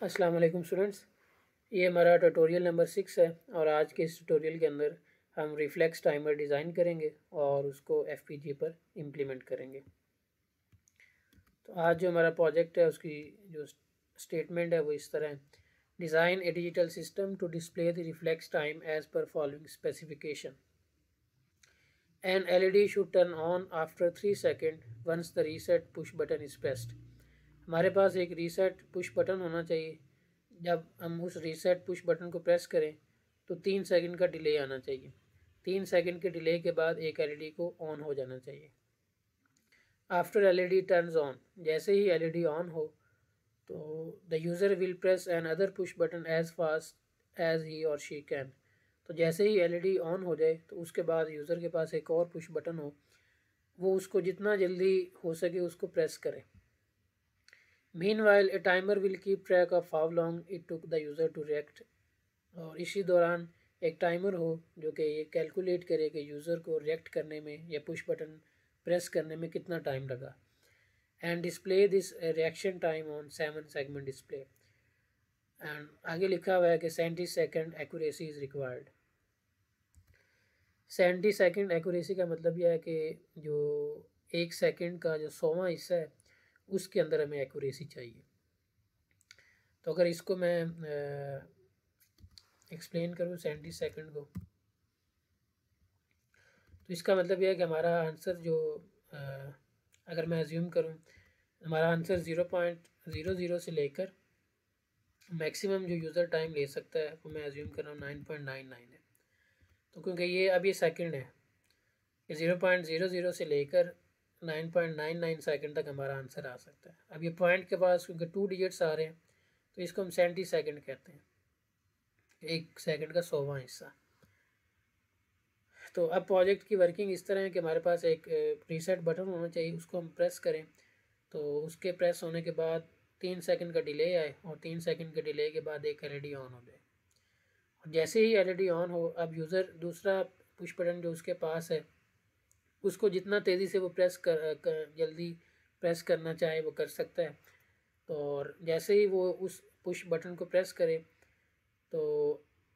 अस्सलाम वालेकुम स्टूडेंट्स। ये हमारा ट्यूटोरियल नंबर सिक्स है और आज के इस ट्यूटोरियल के अंदर हम रिफ्लेक्स टाइमर डिज़ाइन करेंगे और उसको एफ़ पर इम्प्लीमेंट करेंगे। तो आज जो हमारा प्रोजेक्ट है, उसकी जो स्टेटमेंट है, वो इस तरह है। Design a digital system to display the reflex time as per following specification an L E D should turn on after three second once the reset push button is pressed हमारे पास एक reset push button होना चाहिए। जब हम उस reset push button को press करें तो तीन सेकंड का डिले आना चाहिए। तीन सेकंड के डिले के बाद एक एलईडी को ऑन हो जाना चाहिए। आफ्टर एलईडी टर्न्स ऑन जैसे ही एलईडी ऑन हो तो the user will press another push button as fast as ही और शी कैन तो जैसे ही एलईडी ऑन हो जाए तो उसके बाद यूज़र के पास एक और पुश बटन हो। वो उसको जितना जल्दी हो सके उसको प्रेस करें। Meanwhile, a timer will keep track of how long it took the user to react. और इसी दौरान एक टाइमर हो जो कि ये कैलकुलेट करे कि यूज़र को रिएक्ट करने में या पुश बटन प्रेस करने में कितना टाइम लगा। And display this reaction time on seven segment display and आगे लिखा हुआ है कि seventy second accuracy is required seventy second accuracy का मतलब यह है कि जो एक सेकेंड का जो सोवा हिस्सा है उसके अंदर हमें एक्यूरेसी चाहिए। तो अगर इसको मैं एक्सप्लेन करूँ सेवेंटी सेकंड को तो इसका मतलब यह है कि हमारा आंसर जो आ, अगर मैं एज्यूम करूँ हमारा answer zero point zero zero से लेकर मैक्सिमम जो यूज़र टाइम ले सकता है वो मैं एज्यूम कर रहा हूँ नाइन पॉइंट नाइन नाइन है। तो क्योंकि ये अब ये सेकंड है। ज़ीरो पॉइंट ज़ीरो ज़ीरो से लेकर nine point nine nine second तक हमारा आंसर आ सकता है। अब ये पॉइंट के पास क्योंकि टू डिजिट्स आ रहे हैं तो इसको हम सेंटी सेकेंड कहते हैं। एक सेकंड का सोवा हिस्सा। तो अब प्रोजेक्ट की वर्किंग इस तरह है कि हमारे पास एक रीसेट बटन होना चाहिए, उसको हम प्रेस करें। तो उसके प्रेस होने के बाद तीन सेकंड का डिले आए और तीन सेकंड के डिले के बाद एक एलईडी ऑन हो जाए जैसे ही एलईडी ऑन हो, अब यूज़र दूसरा पुश बटन जो उसके पास है उसको जितना तेज़ी से वो प्रेस कर, कर जल्दी प्रेस करना चाहे वो कर सकता है। तो और जैसे ही वो उस पुश बटन को प्रेस करे तो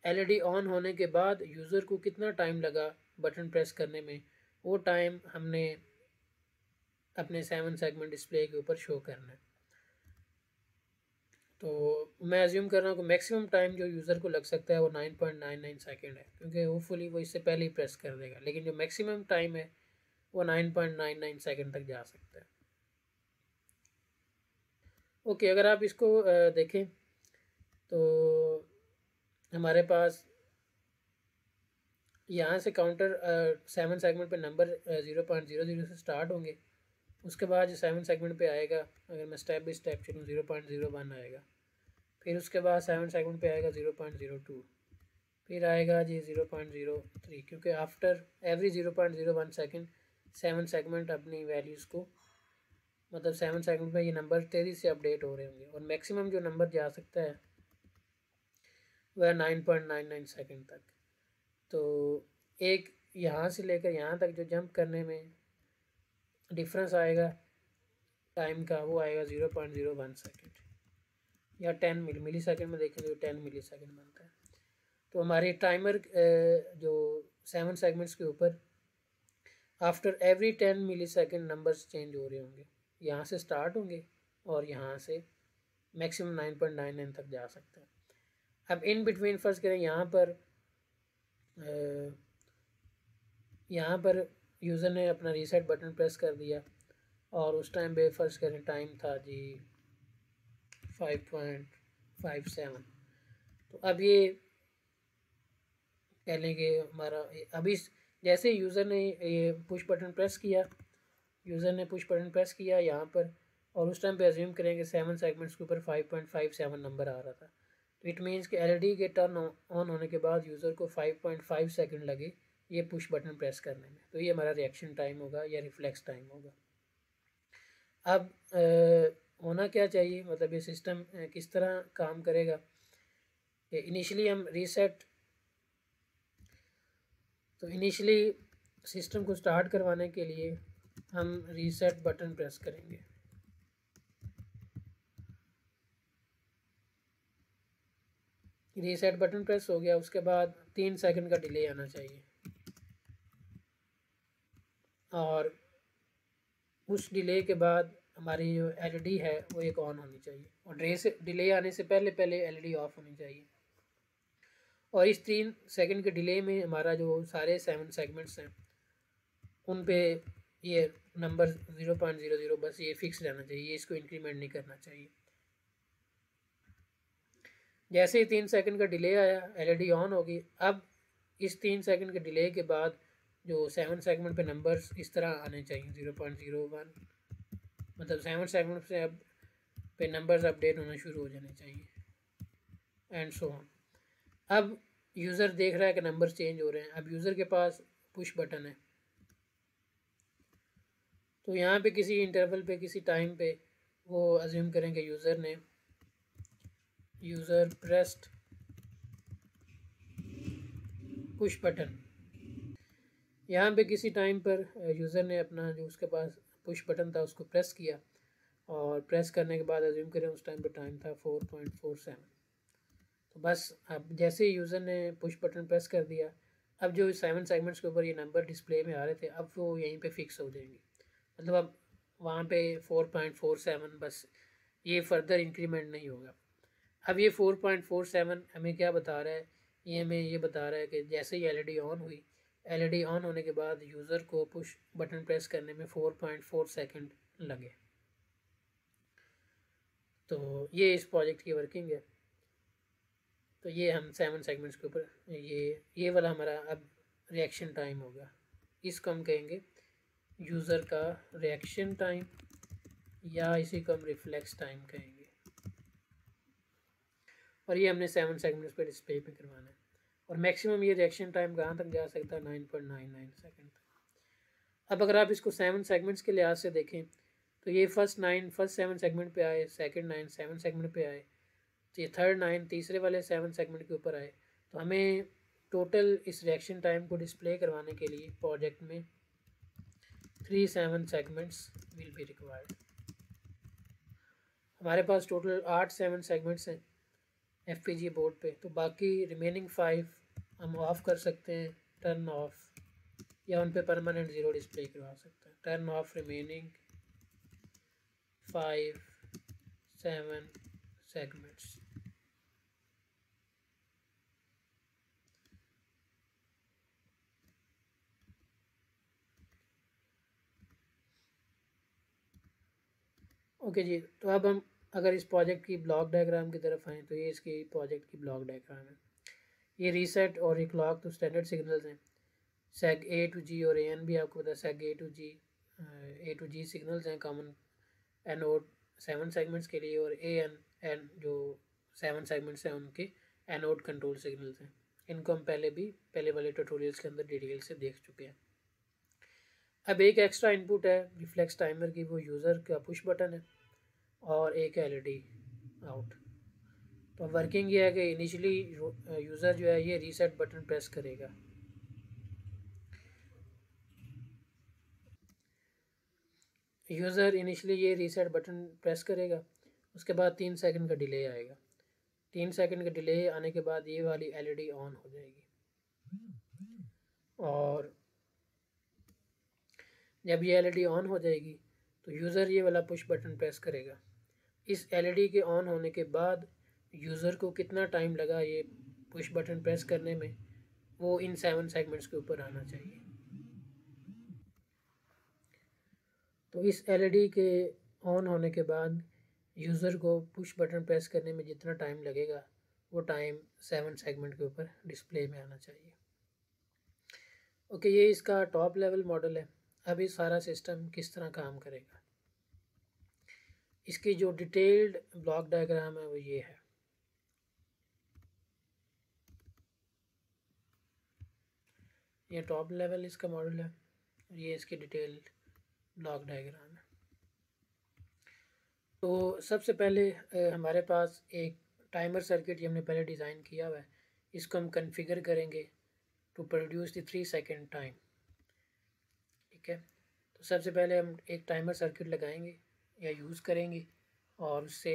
एलईडी ऑन होने के बाद यूज़र को कितना टाइम लगा बटन प्रेस करने में वो टाइम हमने अपने सेवन सेगमेंट डिस्प्ले के ऊपर शो करना है। तो मैं एज्यूम कर रहा हूँ कि मैक्सिमम टाइम जो यूज़र को लग सकता है वो nine point nine nine second है क्योंकि होपफुली वो इससे पहले ही प्रेस कर देगा। लेकिन जो मैक्सिमम टाइम है वो nine point nine nine second तक जा सकता है। ओके अगर आप इसको देखें तो हमारे पास यहाँ से काउंटर सेवन सेगमेंट पे number zero point zero zero से स्टार्ट होंगे। उसके बाद जो सेवन सेगमेंट पे आएगा, अगर मैं स्टेप बाई स्टेप चलूँ ज़ीरो पॉइंट ज़ीरो वन आएगा। फिर उसके बाद सेवन सेगमेंट पे आएगा ज़ीरो पॉइंट ज़ीरो टू फिर आएगा जी ज़ीरो पॉइंट ज़ीरो थ्री क्योंकि after every zero point zero one second seven segment अपनी वैल्यूज़ को मतलब सेवन सेगमेंट में ये नंबर तेज़ी से अपडेट हो रहे होंगे और मैक्सिमम जो नंबर जा सकता है, वह nine point nine nine second तक। तो एक यहाँ से लेकर यहाँ तक जो जंप करने में डिफरेंस आएगा, टाइम का वो आएगा zero point zero one second या टेन मिली मिली सेकेंड में देखें तो टेन मिली सेकेंड बनता है। तो हमारे टाइमर जो सेवन सेगमेंट्स के ऊपर after every ten millisecond numbers change हो रहे होंगे। यहाँ से स्टार्ट होंगे और यहाँ से maximum nine point nine nine तक जा सकते हैं। अब इन बिटवीन फ़र्स्ट करें, यहाँ पर यहाँ पर यूज़र ने अपना रीसेट बटन प्रेस कर दिया और उस टाइम पे फ़र्स्ट करें टाइम था जी फाइव पॉइंट फाइव सेवन तो अब ये कह लेंगे हमारा, अभी जैसे यूज़र ने ये पुश बटन प्रेस किया यूज़र ने पुश बटन प्रेस किया यहाँ पर और उस टाइम पे अज्यूम करेंगे सेवन सेगमेंट्स के ऊपर five point five seven number आ रहा था। तो इट मीन्स कि एल के टर्न ऑन होने के बाद यूज़र को फाइव पॉइंट फाइव सेकेंड लगे ये पुश बटन प्रेस करने में। तो ये हमारा रिएक्शन टाइम होगा या रिफ्लेक्स टाइम होगा। अब आ, होना क्या चाहिए? मतलब ये सिस्टम किस तरह काम करेगा? इनिशियली हम रीसेट तो इनिशियली सिस्टम को स्टार्ट करवाने के लिए हम रीसेट बटन प्रेस करेंगे। रीसेट बटन प्रेस हो गया, उसके बाद तीन सेकंड का डिले आना चाहिए। और उस डिले के बाद हमारी जो एलईडी है, वो एक ऑन होनी चाहिए। और डिले आने से पहले पहले एलईडी ऑफ़ होनी चाहिए। और इस तीन सेकंड के डिले में हमारा जो सारे सेवन सेगमेंट्स हैं, उन पे ये number zero point zero zero बस ये फिक्स रहना चाहिए इसको इंक्रीमेंट नहीं करना चाहिए। जैसे ही तीन सेकंड का डिले आया एलईडी ऑन होगी, अब इस तीन सेकंड के डिले के बाद जो सेवन सेगमेंट पे नंबर्स इस तरह आने चाहिए ज़ीरो पॉइंट ज़ीरो वन मतलब सेवन सेगमेंट से अब, पे नंबर्स अपडेट होना शुरू हो जाने चाहिए एंड सो ऑन अब यूज़र देख रहा है कि नंबर चेंज हो रहे हैं। अब यूज़र के पास पुश बटन है। तो यहाँ पे किसी इंटरवल पे, किसी टाइम पे वो अज्यूम करें कि यूज़र ने यूज़र प्रेस्ड पुश बटन यहाँ पे किसी टाइम पर यूज़र ने अपना जो उसके पास पुश बटन था, उसको प्रेस किया और प्रेस करने के बाद अज्यूम करें उस टाइम पे टाइम था फोर पॉइंट फोर सेवन तो बस अब जैसे ही यूज़र ने पुश बटन प्रेस कर दिया, अब जो सेवन सेगमेंट्स के ऊपर ये नंबर डिस्प्ले में आ रहे थे, अब वो यहीं पे फिक्स हो जाएँगे। मतलब अब वहाँ पे फोर पॉइंट फोर सेवन बस ये फर्दर इंक्रीमेंट नहीं होगा। अब ये फोर पॉइंट फोर सेवन हमें क्या बता रहा है? ये हमें ये बता रहा है कि जैसे ही एलईडी ऑन हुई एलईडी ऑन होने के बाद यूज़र को पुश बटन प्रेस करने में फोर पॉइंट लगे। तो ये इस प्रोजेक्ट की वर्किंग है। तो ये हम सेवन सेगमेंट्स के ऊपर, ये ये वाला हमारा अब रिएक्शन टाइम होगा। इसको हम कहेंगे यूज़र का रिएक्शन टाइम या इसी को हम रिफ्लेक्स टाइम कहेंगे। और ये हमने सेवन सेगमेंट्स पे डिस्प्ले पे करवाना है। और मैक्सिमम ये रिएक्शन टाइम कहाँ तक जा सकता है? Nine point nine nine second तक। अब अगर आप इसको सेवन सेगमेंट्स के लिहाज से देखें तो ये first nine first seven segment पे आए सेकंड नाइन सेवन सेगमेंट पे आए ये थर्ड नाइन तीसरे वाले सेवन सेगमेंट के ऊपर आए तो हमें टोटल इस रिएक्शन टाइम को डिस्प्ले करवाने के लिए प्रोजेक्ट में three seven segments will be required हमारे पास टोटल आठ सेवन सेगमेंट्स हैं एफ़ पी जी बोर्ड पे तो बाकी रिमेनिंग फाइव हम ऑफ़ कर सकते हैं टर्न ऑफ़ या उन पे परमानेंट ज़ीरो डिस्प्ले करवा सकते हैं। Turn off remaining five seven segments okay जी तो अब हम अगर इस प्रोजेक्ट की ब्लॉक डायग्राम की तरफ़ आएँ तो ये इसकी प्रोजेक्ट की ब्लॉक डायग्राम है। ये रीसेट और ये क्लॉक तो स्टैंडर्ड सिग्नल्स हैं। सेग ए टू जी और ए एन भी आपको पता है seg A to G A to G signals हैं common an anode seven segments के लिए और ए एन एन जो सेवन सेगमेंट्स हैं उनके एनोड कंट्रोल सिग्नल्स हैं। इनको हम पहले भी, पहले वाले ट्यूटोरियल्स के अंदर डिटेल से देख चुके हैं। अब एक एक्स्ट्रा इनपुट है रिफ्लेक्स टाइमर की, वो यूज़र का पुश बटन है। और एक एलईडी आउट तो वर्किंग ये है कि इनिशियली यूज़र जो है ये रीसेट बटन प्रेस करेगा। यूज़र इनिशियली ये रीसेट बटन प्रेस करेगा, उसके बाद तीन सेकंड का डिले आएगा। तीन सेकंड का डिले आने के बाद ये वाली एलईडी ऑन हो जाएगी। और जब ये एलईडी ऑन हो जाएगी तो यूज़र ये वाला पुश बटन प्रेस करेगा। इस एलईडी के ऑन होने के बाद यूज़र को कितना टाइम लगा ये पुश बटन प्रेस करने में, वो इन सेवन सेगमेंट्स के ऊपर आना चाहिए। तो इस एलईडी के ऑन होने के बाद यूज़र को पुश बटन प्रेस करने में जितना टाइम लगेगा, वो टाइम सेवन सेगमेंट के ऊपर डिस्प्ले में आना चाहिए। ओके, ये इसका टॉप लेवल मॉडल है। ये सारा सिस्टम किस तरह काम करेगा? इसकी जो डिटेल्ड ब्लॉक डायग्राम है वो ये है। ये टॉप लेवल इसका मॉडल है ये इसकी डिटेल्ड ब्लॉक डायग्राम है। तो सबसे पहले हमारे पास एक टाइमर सर्किट ये हमने पहले डिज़ाइन किया हुआ है। इसको हम कन्फिगर करेंगे to produce the three second time ठीक है? तो सबसे पहले हम एक टाइमर सर्किट लगाएँगे। या यूज़ करेंगे और उससे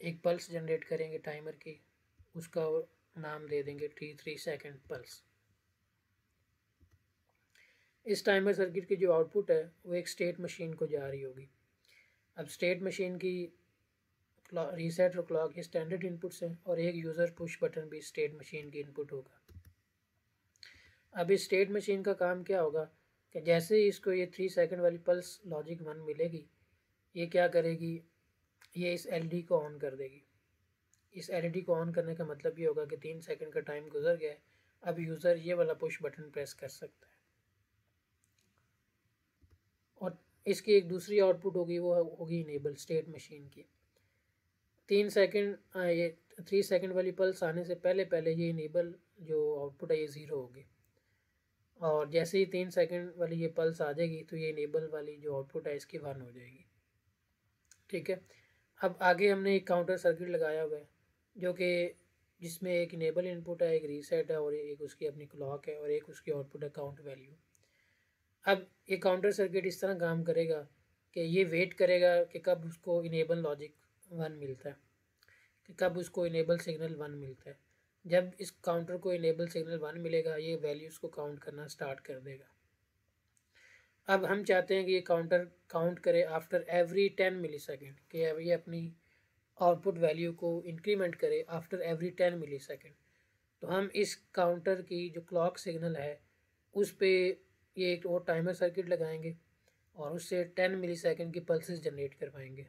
एक पल्स जनरेट करेंगे टाइमर की, उसका नाम दे देंगे टी थ्री सेकेंड पल्स इस टाइमर सर्किट की जो आउटपुट है, वो एक स्टेट मशीन को जा रही होगी। अब स्टेट मशीन की रीसेट और क्लॉक ये स्टैंडर्ड इनपुट्स हैं और एक यूज़र पुश बटन भी स्टेट मशीन की इनपुट होगा। अब इस स्टेट मशीन का काम क्या होगा कि जैसे ही इसको ये थ्री सेकंड वाली पल्स लॉजिक वन मिलेगी ये क्या करेगी? ये इस एलईडी को ऑन कर देगी। इस एलईडी को ऑन करने का मतलब ये होगा कि तीन सेकंड का टाइम गुजर गया अब यूज़र ये वाला पुश बटन प्रेस कर सकता है। और इसकी एक दूसरी आउटपुट होगी, वो होगी इनेबल स्टेट मशीन की। तीन सेकंड ये थ्री सेकंड वाली पल्स आने से पहले पहले ये इनेबल जो आउटपुट है, ये ज़ीरो होगी। और जैसे ही तीन सेकंड वाली ये पल्स आ जाएगी तो ये इनेबल वाली जो आउटपुट है, इसकी वन हो जाएगी। ठीक है। अब आगे हमने एक काउंटर सर्किट लगाया हुआ है, जो कि जिसमें एक इनेबल इनपुट है, एक रीसेट है, और एक उसकी अपनी क्लॉक है, और एक उसकी आउटपुट है काउंट वैल्यू अब ये काउंटर सर्किट इस तरह काम करेगा कि ये वेट करेगा कि कब उसको इनेबल लॉजिक वन मिलता है, कि कब उसको इनेबल सिग्नल वन मिलता है। जब इस काउंटर को इनेबल सिग्नल वन मिलेगा, ये वैल्यूज़ को काउंट करना स्टार्ट कर देगा। अब हम चाहते हैं कि ये काउंटर काउंट करे after every ten millisecond कि ये अपनी आउटपुट वैल्यू को इंक्रीमेंट करे after every ten millisecond तो हम इस काउंटर की जो क्लॉक सिग्नल है, उस पर ये एक और टाइमर सर्किट लगाएँगे और उससे टेन मिली सेकेंड की पल्सेस जनरेट करवाएँगे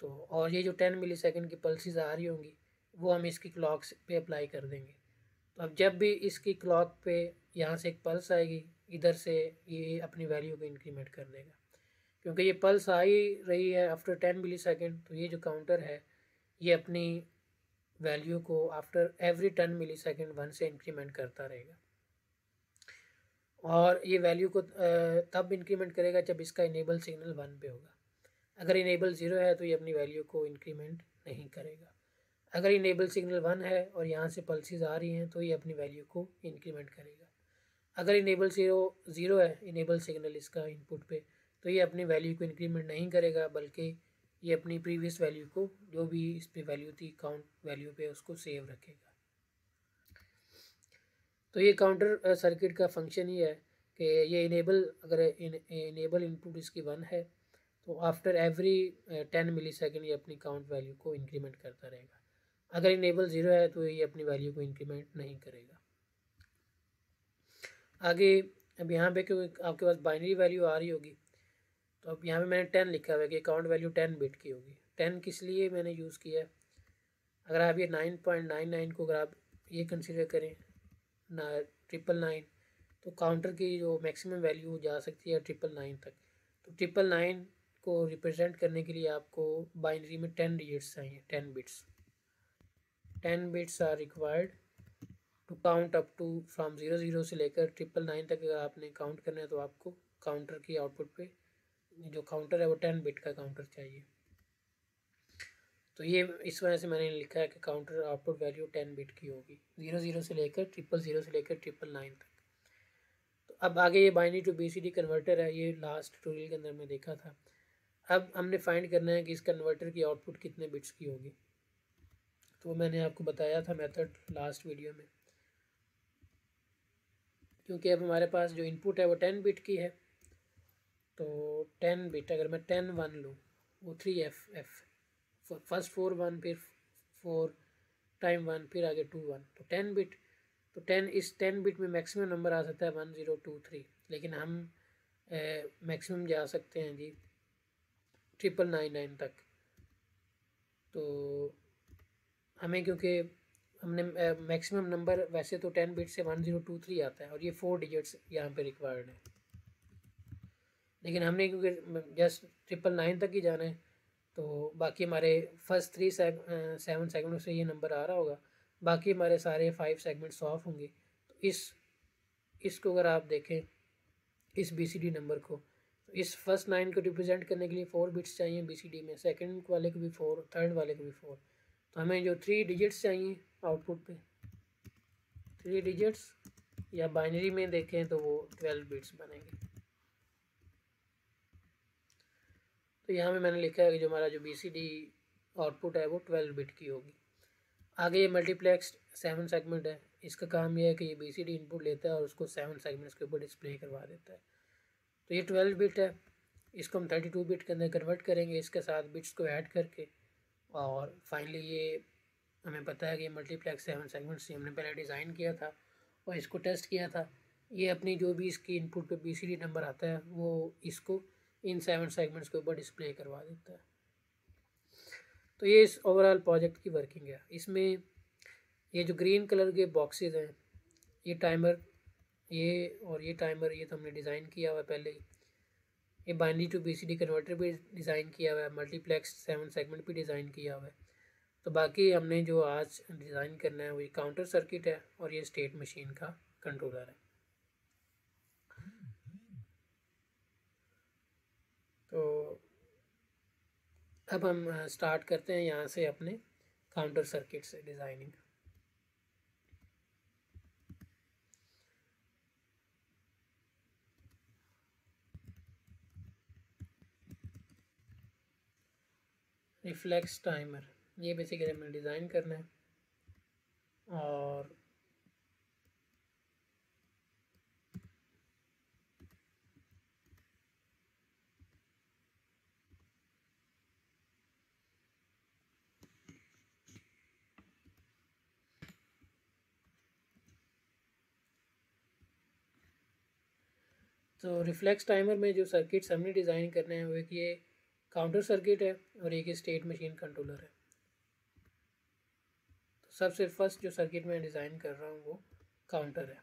तो और ये जो टेन मिली सेकेंड की पल्सेस आ रही होंगी, वो हम इसकी क्लॉक पे अप्लाई कर देंगे. तो अब जब भी इसकी क्लॉक पे यहाँ से एक पल्स आएगी इधर से ये अपनी वैल्यू को इंक्रीमेंट कर देगा। क्योंकि ये पल्स आ ही रही है आफ्टर टेन मिली सेकेंड तो ये जो काउंटर है, ये अपनी वैल्यू को after every ten millisecond one से इंक्रीमेंट करता रहेगा। और ये वैल्यू को तब इंक्रीमेंट करेगा जब इसका इनेबल सिग्नल वन पे होगा। अगर इनेबल ज़ीरो है तो ये अपनी वैल्यू को इंक्रीमेंट नहीं करेगा। अगर इनेबल सिग्नल वन है और यहाँ से पल्सेस आ रही हैं तो ये अपनी वैल्यू को इंक्रीमेंट करेगा। अगर इनेबल ज़ीरो ज़ीरो है इनेबल सिग्नल इसका इनपुट पे तो ये अपनी वैल्यू को इंक्रीमेंट नहीं करेगा, बल्कि ये अपनी प्रीवियस वैल्यू को, जो भी इस पर वैल्यू थी काउंट वैल्यू पे उसको सेव रखेगा। तो ये काउंटर सर्किट का फ़ंक्शन ही है कि ये इनेबल अगर इनेबल इनपुट इसकी वन है तो after every ten millisecond ये अपनी काउंट वैल्यू को इंक्रीमेंट करता रहेगा। अगर इनेबल ज़ीरो है तो ये अपनी वैल्यू को इंक्रीमेंट नहीं करेगा। आगे, अब यहाँ पे क्योंकि आपके पास बाइनरी वैल्यू आ रही होगी तो अब यहाँ पे मैंने टेन लिखा हुआ है कि अकाउंट वैल्यू टेन बिट की होगी। टेन किस लिए मैंने यूज़ किया है? अगर आप ये नाइन पॉइंट नाइन नाइन को अगर आप ये कंसिडर करें, ना ट्रिपल नाइन तो काउंटर की जो मैक्सिमम वैल्यू जा सकती है ट्रिपल नाइन तक। तो ट्रिपल नाइन को रिप्रेजेंट करने के लिए आपको बाइनरी में टेन डिजिट्स चाहिए ten bits ten bits are required to count up to from zero zero से लेकर ट्रिपल नाइन तक अगर आपने काउंट करना है तो आपको काउंटर की आउटपुट पे जो काउंटर है वो टेन बिट का काउंटर चाहिए। तो ये इस वजह से मैंने लिखा है कि counter output value ten bit की होगी। ज़ीरो ज़ीरो से लेकर ट्रिपल ज़ीरो से लेकर ट्रिपल नाइन तक। तो अब आगे ये binary to B C D converter है, ये लास्ट ट्यूटोरियल के अंदर मैं देखा था। अब हमने फाइंड करना है कि इस कन्वर्टर की आउटपुट कितने बिट्स की होगी। तो मैंने आपको बताया था मेथड लास्ट वीडियो में। क्योंकि अब हमारे पास जो इनपुट है वो टेन बिट की है। तो टेन बिट अगर मैं टेन वन लूँ, वो three F F first four one फिर फोर टाइम वन फिर आगे टू वन तो टेन बिट तो टेन इस टेन बिट में मैक्सिमम नंबर आ सकता है वन ज़ीरो टू थ्री लेकिन हम मैक्सिमम जा सकते हैं जी ट्रिपल नाइन नाइन तक। तो हमें क्योंकि हमने मैक्सिमम नंबर वैसे तो टेन बिट से वन ज़ीरो टू थ्री आता है और ये फोर डिजिट्स यहाँ पे रिक्वायर्ड है। लेकिन हमने क्योंकि जस्ट ट्रिपल नाइन तक ही जाना है तो बाकी हमारे फ़र्स्ट थ्री सेवन सेगमेंट से ये नंबर आ रहा होगा। बाकी हमारे सारे फाइव सेगमेंट्स ऑफ़ होंगे। तो इस, इसको अगर आप देखें, इस बी सी डी नंबर को तो इस फ़र्स्ट नाइन को रिप्रेजेंट करने के लिए फोर बिट्स चाहिए बी सी डी में सेकेंड वाले को भी फोर थर्ड वाले को भी फोर तो हमें जो थ्री डिजिट्स चाहिए आउटपुट पे। थ्री डिजिट्स या बाइनरी में देखें तो वो ट्वेल्व बिट्स बनेंगे। तो यहाँ में मैंने लिखा है कि जो हमारा जो बी सी डी आउटपुट है वो ट्वेल्व बिट की होगी। आगे ये मल्टीप्लेक्स सेवन सेगमेंट है। इसका काम यह है कि ये बी सी डी इनपुट लेता है और उसको सेवन सेगमेंट्स के ऊपर डिस्प्ले करवा देता है। तो ये ट्वेल्व बिट है। इसको हम थर्टी टू बिट के अंदर कन्वर्ट करेंगे। इसके साथ बिट्स को ऐड करके और फाइनली ये हमें पता है कि मल्टीप्लेक्स सेवन सेगमेंट्स हमने पहले डिज़ाइन किया था और इसको टेस्ट किया था। ये अपनी जो भी इसकी इनपुट पे बी नंबर आता है, वो इसको, इन सेवन सेगमेंट्स के ऊपर डिस्प्ले करवा देता है। तो ये इस ओवरऑल प्रोजेक्ट की वर्किंग है। इसमें ये जो ग्रीन कलर के बॉक्सेस हैं, ये टाइमर ये और ये टाइमर ये तो हमने डिज़ाइन किया हुआ है पहले ही। ये बाइनरी टू बीसीडी कन्वर्टर भी डिज़ाइन किया हुआ है मल्टीप्लेक्स सेवन सेगमेंट भी डिज़ाइन किया हुआ है। तो बाकी हमने जो आज डिज़ाइन करना है वही काउंटर सर्किट है और ये स्टेट मशीन का कंट्रोलर है। तो अब हम स्टार्ट करते हैं यहाँ से अपने काउंटर सर्किट से डिज़ाइनिंग रिफ्लेक्स टाइमर ये बेसिकली हमें डिज़ाइन करना है। और तो रिफ्लेक्स टाइमर में जो सर्किट्स हमने डिज़ाइन करने हैं, वो एक ये काउंटर सर्किट है और एक स्टेट मशीन कंट्रोलर है। सबसे फ़र्स्ट जो सर्किट में डिज़ाइन कर रहा हूँ वो काउंटर है।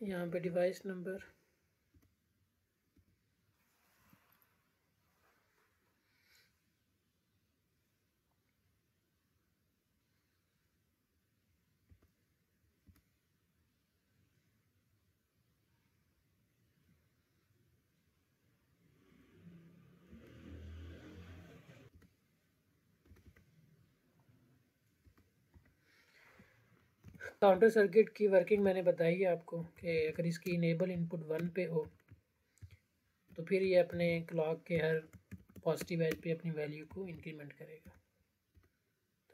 यहाँ पे डिवाइस नंबर काउंटर सर्किट की वर्किंग मैंने बताई है आपको कि अगर इसकी इनेबल इनपुट वन पे हो तो फिर ये अपने क्लॉक के हर पॉजिटिव एज पे अपनी वैल्यू को इंक्रीमेंट करेगा।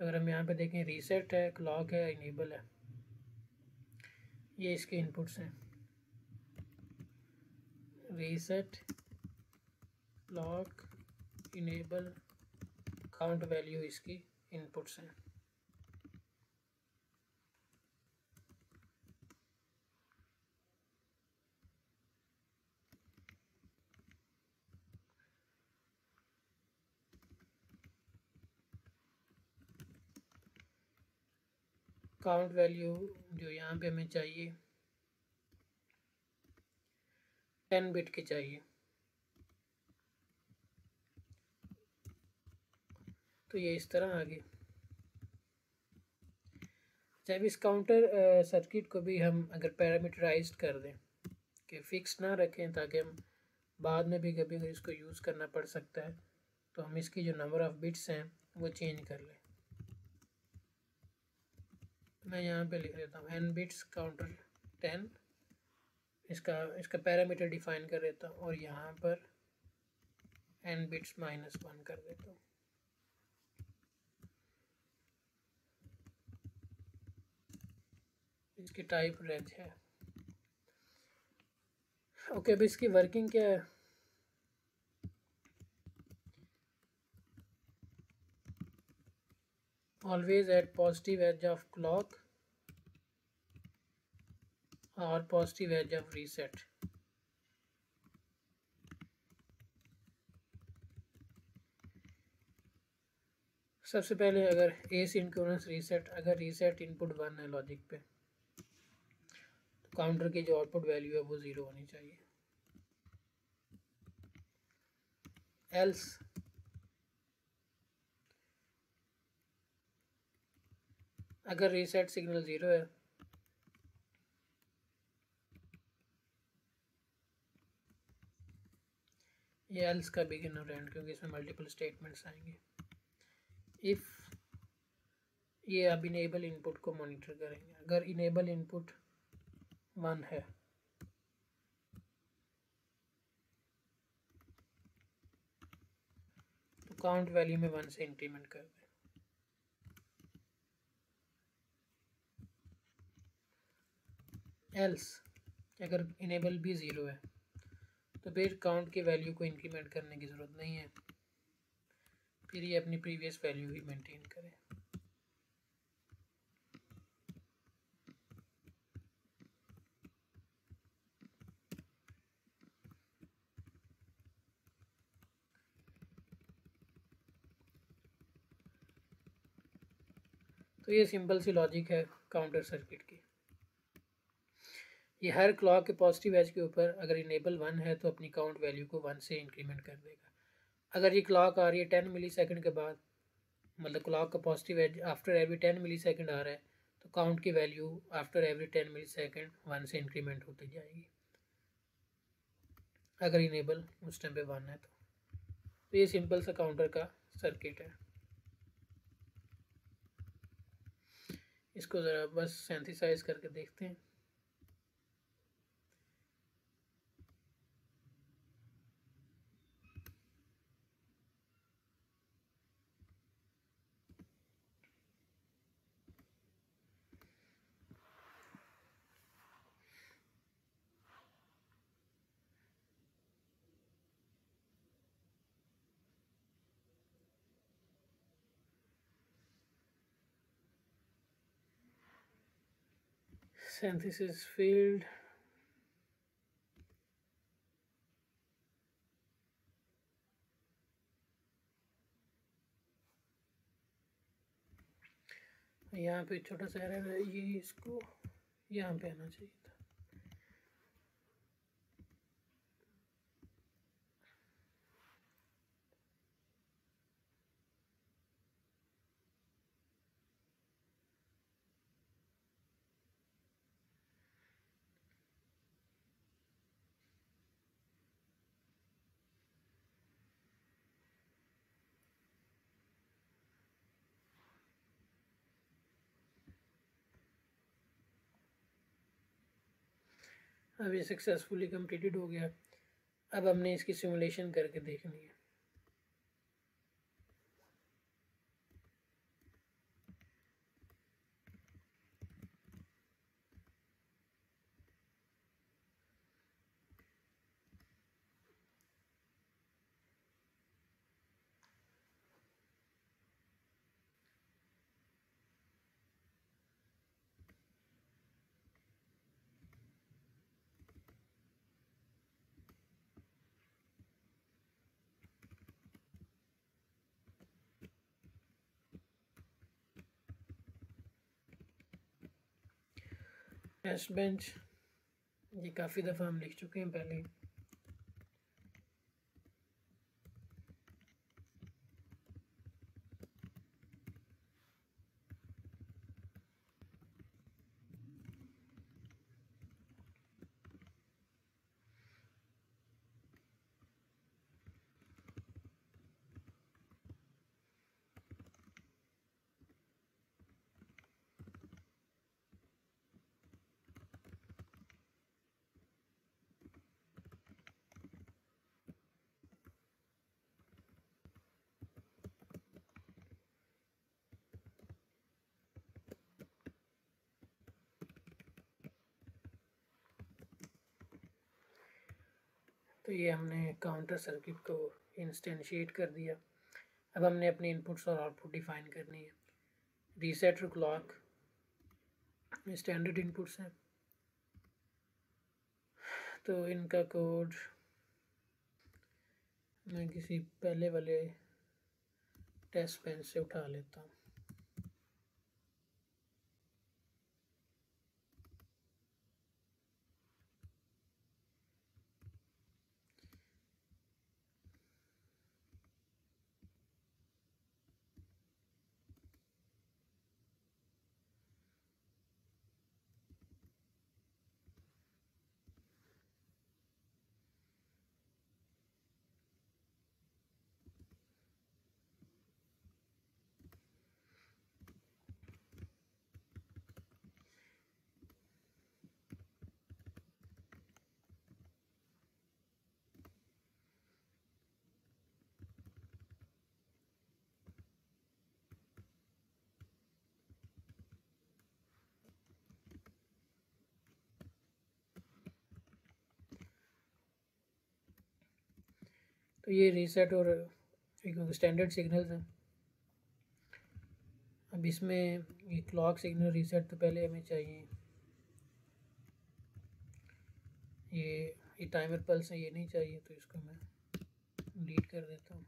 तो अगर हम यहाँ पे देखें रीसेट है क्लॉक है इनेबल है, ये इसके इनपुट्स हैं। Reset clock enable count value इसकी इनपुट्स हैं। काउंट वैल्यू जो यहाँ पे हमें चाहिए टेन बिट की चाहिए। तो ये इस तरह आ गई जब इस काउंटर सर्किट को भी हम अगर पैरामीटराइज कर दें, कि फ़िक्स ना रखें ताकि हम बाद में भी कभी अगर इसको यूज़ करना पड़ सकता है तो हम इसकी जो नंबर ऑफ़ बिट्स हैं, वो चेंज कर लें। मैं यहाँ पे लिख देता हूँ एन बिट्स काउंटर टेन इसका इसका पैरामीटर डिफाइन कर देता हूँ और यहाँ पर एन बिट्स माइनस वन कर देता हूँ। इसकी टाइप रेज है। ओके okay, अब इसकी वर्किंग क्या है? always at positive edge of clock or positive edge of reset. सबसे पहले अगर एस इनक्यूरेंस रीसेट अगर रीसेट इनपुट वन है लॉजिक पे तो काउंटर की जो आउटपुट वैल्यू है वो ज़ीरो होनी चाहिए। एल्स अगर रीसेट सिग्नल ज़ीरो है। ये एल्स का बिगिनर एंड क्योंकि इसमें मल्टीपल स्टेटमेंट्स आएँगे। इफ़ ये अब इनेबल इनपुट को मॉनिटर करेंगे। अगर इनेबल इनपुट वन है। तो काउंट वैल्यू में वन से इंक्रीमेंट कर दें। एल्स अगर इनेबल भी ज़ीरो है तो फिर काउंट की वैल्यू को इंक्रीमेंट करने की ज़रूरत नहीं है। फिर ये अपनी प्रीवियस वैल्यू ही मेंटेन करें। तो ये सिंपल सी लॉजिक है काउंटर सर्किट की। ये हर क्लॉक के पॉजिटिव एज के ऊपर अगर इनेबल वन है तो अपनी काउंट वैल्यू को वन से इंक्रीमेंट कर देगा। अगर ये क्लॉक आ रही है टेन मिली सेकेंड के बाद मतलब क्लॉक का positive edge after every ten millisecond आ रहा है तो काउंट की value after every ten millisecond one से इंक्रीमेंट होती जाएगी। अगर इनेबल उस टाइम पे वन है तो, तो ये सिंपल सा काउंटर का सर्किट है। इसको ज़रा बस सेंथिसाइज करके देखते हैं। Synthesis field. यहाँ पे छोटा सा एरर है ये इसको यहाँ पे आना चाहिए अब ये सक्सेसफुली कंप्लीटेड हो गया। अब हमने इसकी सिमुलेशन करके देखनी है। टेस्ट बेंच ये काफ़ी दफ़ा हम लिख चुके हैं पहले। तो ये हमने काउंटर सर्किट को इंस्टेंशिएट कर दिया। अब हमने अपने इनपुट्स और आउटपुट डिफाइन करनी है। रीसेट क्लॉक स्टैंडर्ड इनपुट्स हैं। तो इनका कोड मैं किसी पहले वाले टेस्ट पेन से उठा लेता हूँ। तो ये रीसेट और स्टैंडर्ड सिग्नल्स हैं। अब इसमें ये क्लॉक सिग्नल रीसेट तो पहले हमें चाहिए। ये ये टाइमर पल्स है, ये नहीं चाहिए तो इसको मैं डिलीट कर देता हूँ।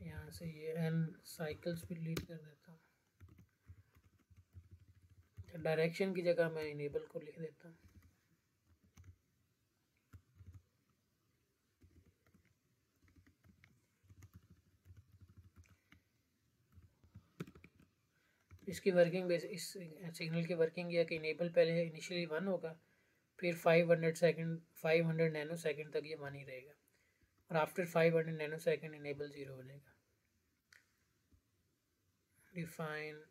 यहाँ से ये एन साइकिल्स भी डिलीट कर देता हूँ। डायरेक्शन की जगह मैं इनेबल को लिख देता हूँ। इसकी वर्किंग बेस इस सिग्नल की वर्किंग यह कि इनेबल पहले इनिशियली वन होगा, फिर 500 सेकंड 500 नैनो सेकंड तक ये वन ही रहेगा। और after 500 nanosecond enable zero हो जाएगा। डिफाइन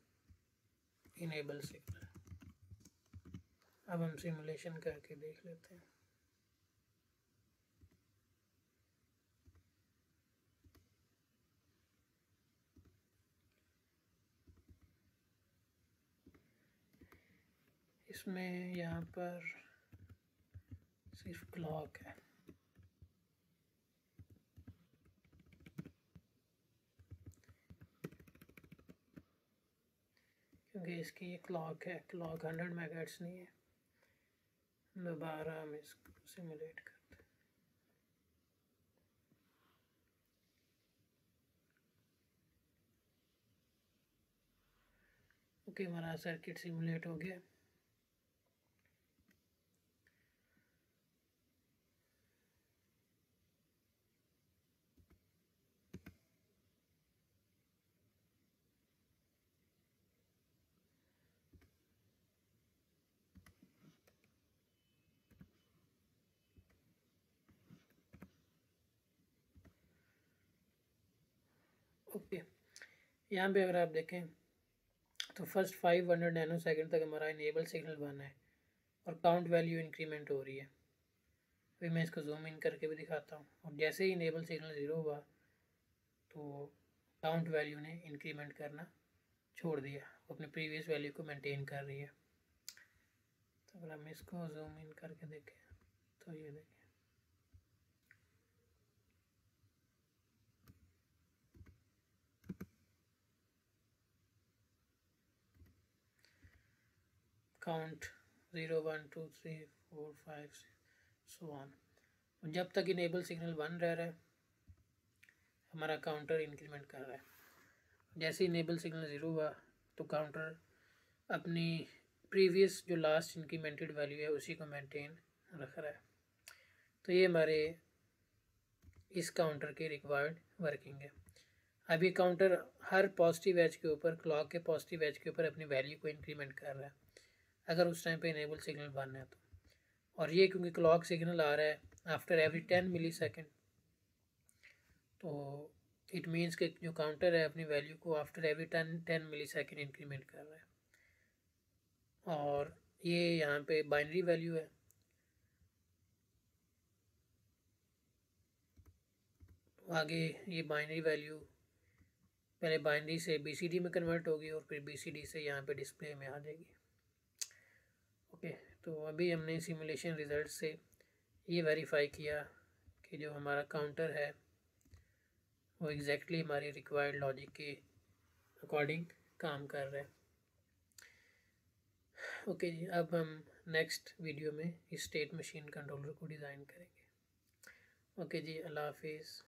इनेबल सिग्नल अब हम सिमुलेशन करके देख लेते हैं। इसमें यहाँ पर सिर्फ़ क्लॉक है। क्योंकि इसकी ये क्लॉक है क्लॉक हंड्रेड मेगाहर्ट्ज़ नहीं है। दोबारा हम इसको सिमुलेट करते हैं। ओके, हमारा सर्किट सिमुलेट हो गया ओके यहाँ पे अगर आप देखें तो first five hundred nanosecond तक हमारा इनेबल सिग्नल बना है और काउंट वैल्यू इंक्रीमेंट हो रही है। अभी मैं इसको जूम इन करके भी दिखाता हूँ। और जैसे ही इनेबल सिग्नल ज़ीरो हुआ तो काउंट वैल्यू ने इंक्रीमेंट करना छोड़ दिया। अपने प्रीवियस वैल्यू को मेंटेन कर रही है। तो अगर हम इसको जूम इन करके देखें तो ये देखें। Count zero one two three four five so one जब तक इनेबल सिग्नल वन रह रहा है, हमारा काउंटर इंक्रीमेंट कर रहा है। जैसे इनेबल सिग्नल ज़ीरो हुआ तो काउंटर अपनी प्रीवियस जो लास्ट इंक्रीमेंटेड वैल्यू है, उसी को मेंटेन रख रहा है। तो ये हमारे इस काउंटर के रिक्वायर्ड वर्किंग है। अभी काउंटर हर पॉजिटिव एज के ऊपर क्लॉक के पॉजिटिव एज के ऊपर अपनी वैल्यू को इंक्रीमेंट कर रहा है। अगर उस टाइम पे इनेबल सिग्नल बन है तो। और ये क्योंकि क्लॉक सिग्नल आ रहा है after every ten millisecond तो इट मीन्स कि जो काउंटर है अपनी वैल्यू को after every ten ten millisecond increment कर रहा है। और ये यहाँ पे बाइनरी वैल्यू है। आगे ये बाइनरी वैल्यू पहले बाइनरी से बीसीडी में कन्वर्ट होगी और फिर बीसीडी से यहाँ पे डिस्प्ले में आ जाएगी। ओके तो अभी हमने सिमुलेशन रिज़ल्ट से ये वेरीफाई किया कि जो हमारा काउंटर है, वो एग्जैक्टली exactly हमारी रिक्वायर्ड लॉजिक के अकॉर्डिंग काम कर रहा है। ओके जी, अब हम नेक्स्ट वीडियो में इस स्टेट मशीन कंट्रोलर को डिज़ाइन करेंगे। ओके जी, अल्लाह हाफिज़।